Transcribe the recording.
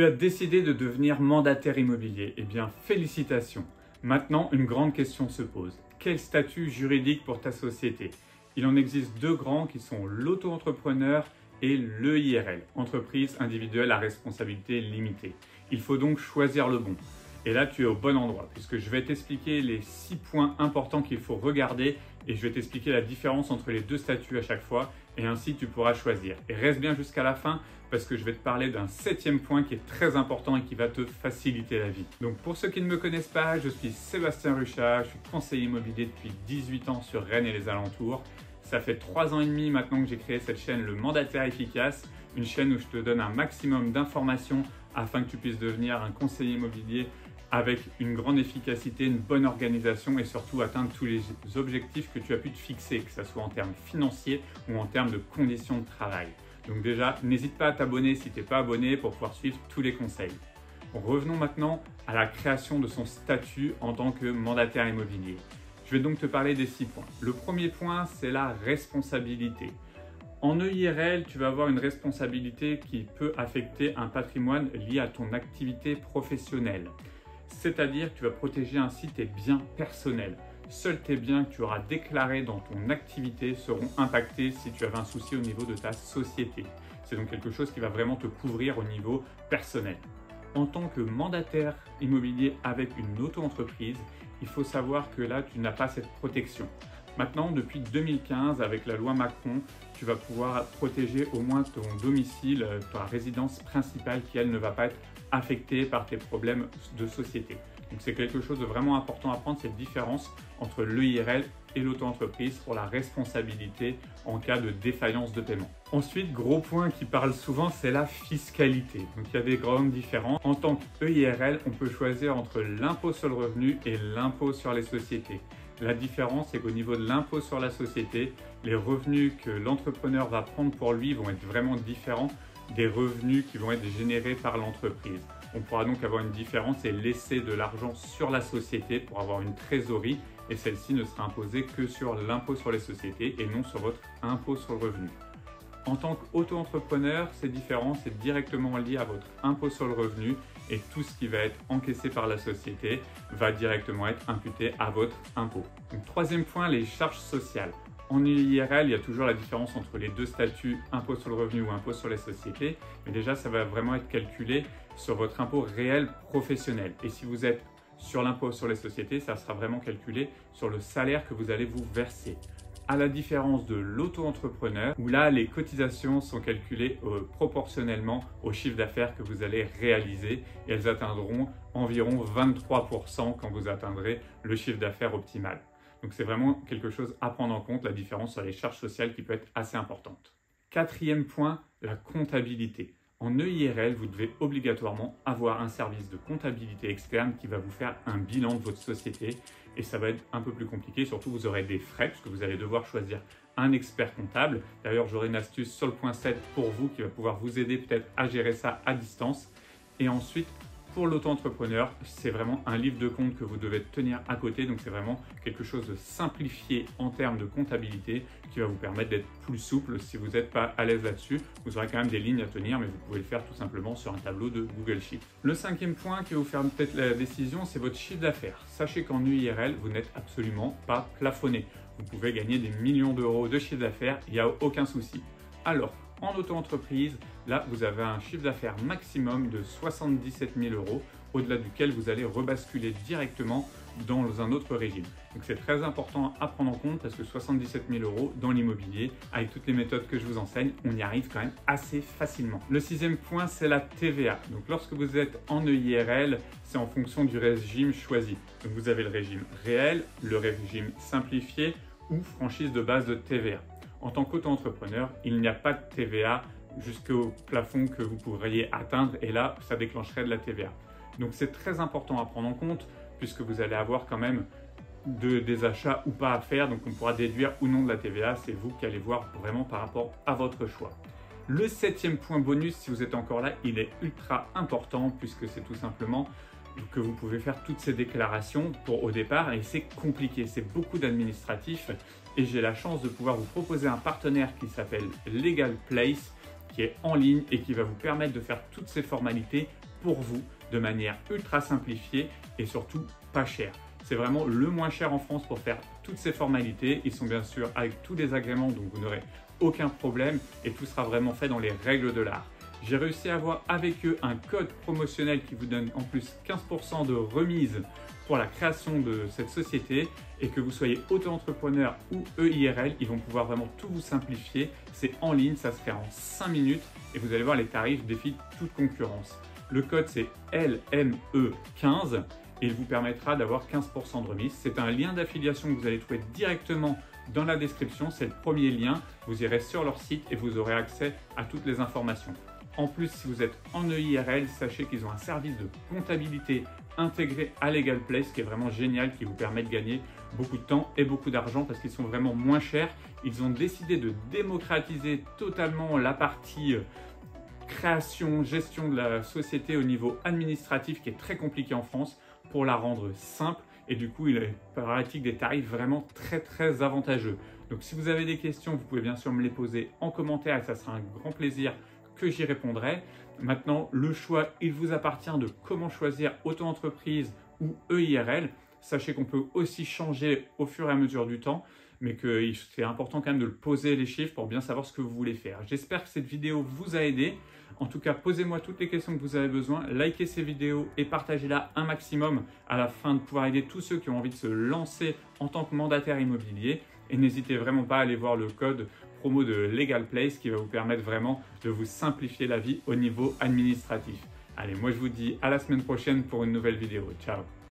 Tu as décidé de devenir mandataire immobilier. Eh bien, félicitations. Maintenant, une grande question se pose. Quel statut juridique pour ta société? Il en existe deux grands qui sont l'auto-entrepreneur et l'EIRL, entreprise individuelle à responsabilité limitée. Il faut donc choisir le bon. Et là, tu es au bon endroit, puisque je vais t'expliquer les six points importants qu'il faut regarder et je vais t'expliquer la différence entre les deux statuts à chaque fois, et ainsi tu pourras choisir. Et reste bien jusqu'à la fin, parce que je vais te parler d'un septième point qui est très important et qui va te faciliter la vie. Donc pour ceux qui ne me connaissent pas, je suis Sébastien Ruchat, je suis conseiller immobilier depuis 18 ans sur Rennes et les alentours. Ça fait trois ans et demi maintenant que j'ai créé cette chaîne Le Mandataire Efficace, une chaîne où je te donne un maximum d'informations afin que tu puisses devenir un conseiller immobilier avec une grande efficacité, une bonne organisation et surtout atteindre tous les objectifs que tu as pu te fixer, que ce soit en termes financiers ou en termes de conditions de travail. Donc déjà, n'hésite pas à t'abonner si tu n'es pas abonné pour pouvoir suivre tous les conseils. Revenons maintenant à la création de son statut en tant que mandataire immobilier. Je vais donc te parler des six points. Le premier point, c'est la responsabilité. En EIRL, tu vas avoir une responsabilité qui peut affecter un patrimoine lié à ton activité professionnelle. C'est-à-dire que tu vas protéger ainsi tes biens personnels. Seuls tes biens que tu auras déclarés dans ton activité seront impactés si tu avais un souci au niveau de ta société. C'est donc quelque chose qui va vraiment te couvrir au niveau personnel. En tant que mandataire immobilier avec une auto-entreprise, il faut savoir que là, tu n'as pas cette protection. Maintenant, depuis 2015, avec la loi Macron, tu vas pouvoir protéger au moins ton domicile, ta résidence principale qui, elle, ne va pas être affectée par tes problèmes de société. Donc c'est quelque chose de vraiment important à prendre, cette différence entre l'EIRL et l'auto-entreprise pour la responsabilité en cas de défaillance de paiement. Ensuite, gros point qui parle souvent, c'est la fiscalité. Donc il y a des grandes différences. En tant qu'EIRL, on peut choisir entre l'impôt sur le revenu et l'impôt sur les sociétés. La différence, c'est qu'au niveau de l'impôt sur la société, les revenus que l'entrepreneur va prendre pour lui vont être vraiment différents des revenus qui vont être générés par l'entreprise. On pourra donc avoir une différence et laisser de l'argent sur la société pour avoir une trésorerie et celle-ci ne sera imposée que sur l'impôt sur les sociétés et non sur votre impôt sur le revenu. En tant qu'auto-entrepreneur, c'est différent, c'est directement lié à votre impôt sur le revenu et tout ce qui va être encaissé par la société va directement être imputé à votre impôt. troisième point, les charges sociales. En IRL, il y a toujours la différence entre les deux statuts, impôt sur le revenu ou impôt sur les sociétés. Mais déjà, ça va vraiment être calculé sur votre impôt réel professionnel. Et si vous êtes sur l'impôt sur les sociétés, ça sera vraiment calculé sur le salaire que vous allez vous verser. À la différence de l'auto-entrepreneur, où là, les cotisations sont calculées euh, proportionnellement au chiffre d'affaires que vous allez réaliser et elles atteindront environ 23% quand vous atteindrez le chiffre d'affaires optimal. Donc c'est vraiment quelque chose à prendre en compte, la différence sur les charges sociales qui peut être assez importante. Quatrième point, la comptabilité. En EIRL, vous devez obligatoirement avoir un service de comptabilité externe qui va vous faire un bilan de votre société et ça va être un peu plus compliqué. Surtout, vous aurez des frais puisque vous allez devoir choisir un expert comptable. D'ailleurs, j'aurai une astuce sur le point 7 pour vous qui va pouvoir vous aider peut-être à gérer ça à distance. Et ensuite, pour l'auto-entrepreneur, c'est vraiment un livre de compte que vous devez tenir à côté. Donc, c'est vraiment quelque chose de simplifié en termes de comptabilité qui va vous permettre d'être plus souple. Si vous n'êtes pas à l'aise là-dessus, vous aurez quand même des lignes à tenir, mais vous pouvez le faire tout simplement sur un tableau de Google Sheet. Le cinquième point qui va vous faire peut-être la décision, c'est votre chiffre d'affaires. Sachez qu'en UIRL, vous n'êtes absolument pas plafonné. Vous pouvez gagner des millions d'euros de chiffre d'affaires, il n'y a aucun souci. Alors, en auto-entreprise, là, vous avez un chiffre d'affaires maximum de 77 000 euros, au-delà duquel vous allez rebasculer directement dans un autre régime. Donc c'est très important à prendre en compte parce que 77 000 euros dans l'immobilier, avec toutes les méthodes que je vous enseigne, on y arrive quand même assez facilement. Le sixième point, c'est la TVA. Donc lorsque vous êtes en EIRL, c'est en fonction du régime choisi. Donc vous avez le régime réel, le régime simplifié ou franchise de base de TVA en tant qu'auto-entrepreneur, il n'y a pas de TVA jusqu'au plafond que vous pourriez atteindre et là, ça déclencherait de la TVA. Donc c'est très important à prendre en compte puisque vous allez avoir quand même des achats ou pas à faire, donc on pourra déduire ou non de la TVA, c'est vous qui allez voir vraiment par rapport à votre choix. Le septième point bonus, si vous êtes encore là, il est ultra important puisque c'est tout simplement que vous pouvez faire toutes ces déclarations pour au départ et c'est compliqué, c'est beaucoup d'administratifs et j'ai la chance de pouvoir vous proposer un partenaire qui s'appelle Legal Place qui est en ligne et qui va vous permettre de faire toutes ces formalités pour vous de manière ultra simplifiée et surtout pas chère. C'est vraiment le moins cher en France pour faire toutes ces formalités. Ils sont bien sûr avec tous les agréments, donc vous n'aurez aucun problème et tout sera vraiment fait dans les règles de l'art. J'ai réussi à avoir avec eux un code promotionnel qui vous donne en plus 15% de remise pour la création de cette société et que vous soyez auto-entrepreneur ou EIRL, ils vont pouvoir vraiment tout vous simplifier. C'est en ligne, ça se fait en 5 minutes et vous allez voir les tarifs défient toute concurrence. Le code c'est LME15 et il vous permettra d'avoir 15% de remise. C'est un lien d'affiliation que vous allez trouver directement dans la description. C'est le premier lien. Vous irez sur leur site et vous aurez accès à toutes les informations. En plus, si vous êtes en EIRL, sachez qu'ils ont un service de comptabilité intégré à Legal Place qui est vraiment génial, qui vous permet de gagner beaucoup de temps et beaucoup d'argent parce qu'ils sont vraiment moins chers. Ils ont décidé de démocratiser totalement la partie euh, création, gestion de la société au niveau administratif qui est très compliqué en France pour la rendre simple et du coup il est pratique des tarifs vraiment très très avantageux. Donc si vous avez des questions, vous pouvez bien sûr me les poser en commentaire et ça sera un grand plaisir j'y répondrai. Maintenant, le choix, il vous appartient de comment choisir auto-entreprise ou EIRL. Sachez qu'on peut aussi changer au fur et à mesure du temps, mais que c'est important quand même de le poser les chiffres pour bien savoir ce que vous voulez faire. J'espère que cette vidéo vous a aidé. En tout cas, posez-moi toutes les questions que vous avez besoin, likez ces vidéos et partagez-la un maximum à la fin de pouvoir aider tous ceux qui ont envie de se lancer en tant que mandataire immobilier. Et n'hésitez vraiment pas à aller voir le code promo de Legal Place qui va vous permettre vraiment de vous simplifier la vie au niveau administratif. Allez, moi je vous dis à la semaine prochaine pour une nouvelle vidéo. Ciao